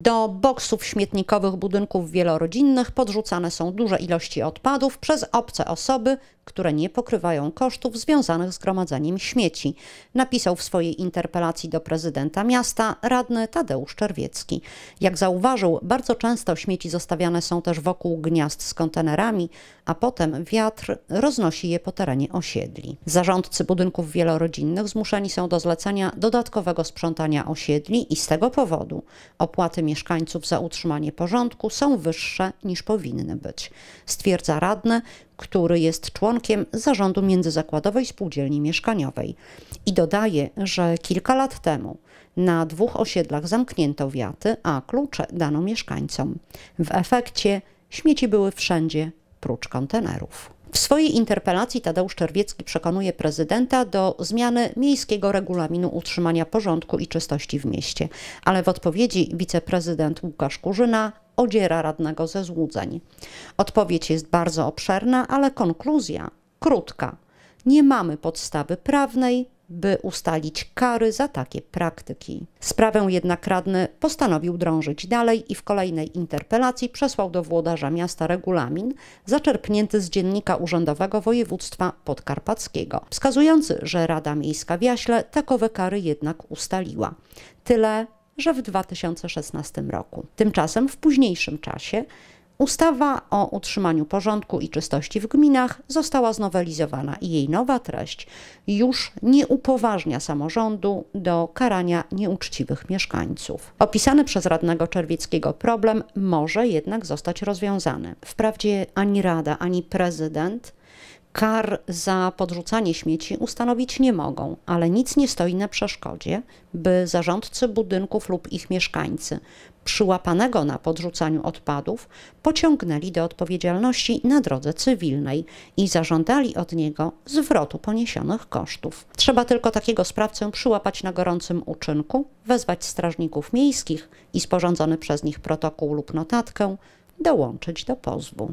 Do boksów śmietnikowych budynków wielorodzinnych podrzucane są duże ilości odpadów przez obce osoby, które nie pokrywają kosztów związanych z gromadzeniem śmieci, napisał w swojej interpelacji do prezydenta miasta radny Tadeusz Czerwiecki. Jak zauważył, bardzo często śmieci zostawiane są też wokół gniazd z kontenerami, a potem wiatr roznosi je po terenie osiedli. Zarządcy budynków wielorodzinnych zmuszeni są do zlecenia dodatkowego sprzątania osiedli i z tego powodu opłaty mieszkańców za utrzymanie porządku są wyższe niż powinny być, stwierdza radny, który jest członkiem zarządu międzyzakładowej spółdzielni mieszkaniowej. I dodaje, że kilka lat temu na dwóch osiedlach zamknięto wiaty, a klucze dano mieszkańcom. W efekcie śmieci były wszędzie, prócz kontenerów. W swojej interpelacji Tadeusz Czerwiecki przekonuje prezydenta do zmiany miejskiego regulaminu utrzymania porządku i czystości w mieście, ale w odpowiedzi wiceprezydent Łukasz Kurzyna odziera radnego ze złudzeń. Odpowiedź jest bardzo obszerna, ale konkluzja krótka. Nie mamy podstawy prawnej, by ustalić kary za takie praktyki. Sprawę jednak radny postanowił drążyć dalej i w kolejnej interpelacji przesłał do włodarza miasta regulamin zaczerpnięty z dziennika urzędowego województwa podkarpackiego, wskazujący, że Rada Miejska w Jaśle takowe kary jednak ustaliła. Tyle, że w 2016 roku. Tymczasem w późniejszym czasie Ustawa o utrzymaniu porządku i czystości w gminach została znowelizowana i jej nowa treść już nie upoważnia samorządu do karania nieuczciwych mieszkańców. Opisany przez radnego Czerwieckiego problem może jednak zostać rozwiązany. Wprawdzie ani rada, ani prezydent kar za podrzucanie śmieci ustanowić nie mogą, ale nic nie stoi na przeszkodzie, by zarządcy budynków lub ich mieszkańcy przyłapanego na podrzucaniu odpadów pociągnęli do odpowiedzialności na drodze cywilnej i zażądali od niego zwrotu poniesionych kosztów. Trzeba tylko takiego sprawcę przyłapać na gorącym uczynku, wezwać strażników miejskich i sporządzony przez nich protokół lub notatkę dołączyć do pozwu.